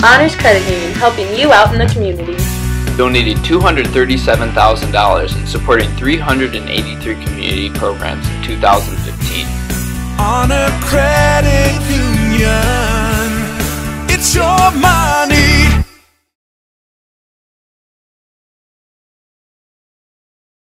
Honors Credit Union, helping you out in the community. Donated $237,000 in supporting 383 community programs in 2015. Honor Credit Union, it's your money